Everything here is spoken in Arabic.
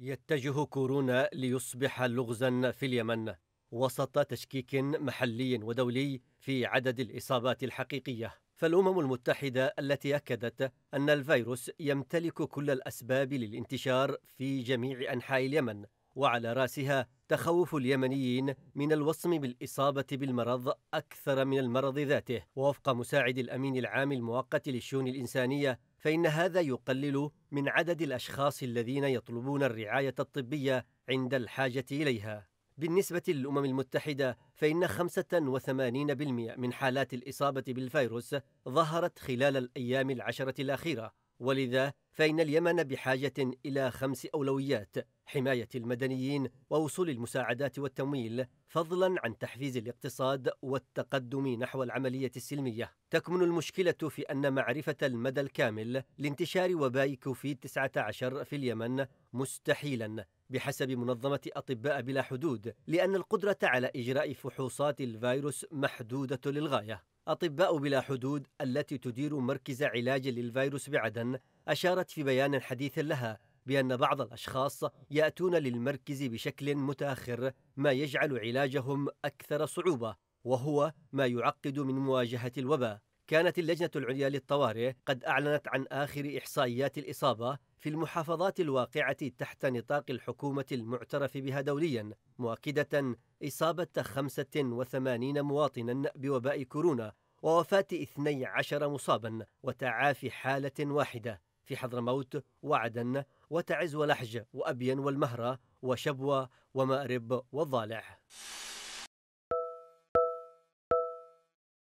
يتجه كورونا ليصبح لغزا في اليمن وسط تشكيك محلي ودولي في عدد الإصابات الحقيقية. فالأمم المتحدة التي أكدت أن الفيروس يمتلك كل الأسباب للانتشار في جميع أنحاء اليمن وعلى رأسها تخوف اليمنيين من الوصم بالإصابة بالمرض أكثر من المرض ذاته. ووفق مساعد الأمين العام المؤقت للشؤون الإنسانية فإن هذا يقلل من عدد الأشخاص الذين يطلبون الرعاية الطبية عند الحاجة إليها. بالنسبة للأمم المتحدة فإن 85% من حالات الإصابة بالفيروس ظهرت خلال الأيام العشرة الأخيرة. ولذا فإن اليمن بحاجة إلى خمس أولويات. حماية المدنيين ووصول المساعدات والتمويل فضلا عن تحفيز الاقتصاد والتقدم نحو العملية السلمية. تكمن المشكلة في أن معرفة المدى الكامل لانتشار وباء كوفيد 19 في اليمن مستحيلا بحسب منظمة أطباء بلا حدود لأن القدرة على إجراء فحوصات الفيروس محدودة للغاية. أطباء بلا حدود التي تدير مركز علاج للفيروس بعدن أشارت في بيان حديث لها بأن بعض الأشخاص يأتون للمركز بشكل متأخر ما يجعل علاجهم أكثر صعوبة وهو ما يعقد من مواجهة الوباء. كانت اللجنة العليا للطوارئ قد أعلنت عن آخر إحصائيات الإصابة في المحافظات الواقعة تحت نطاق الحكومة المعترف بها دوليا مؤكدة إصابة 85 مواطنا بوباء كورونا ووفاة 12 مصابا وتعافي حالة واحدة. في حضرموت وعدن وتعز ولحج وأبين والمهرة وشبوة ومأرب والضالع.